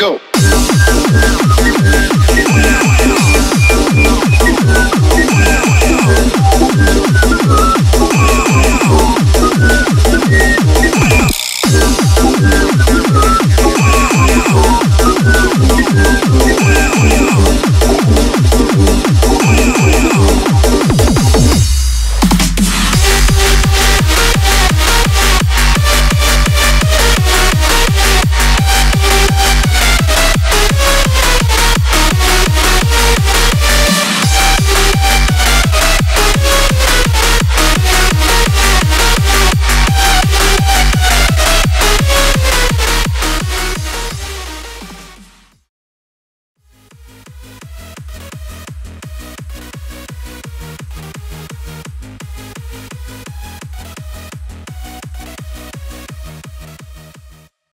go.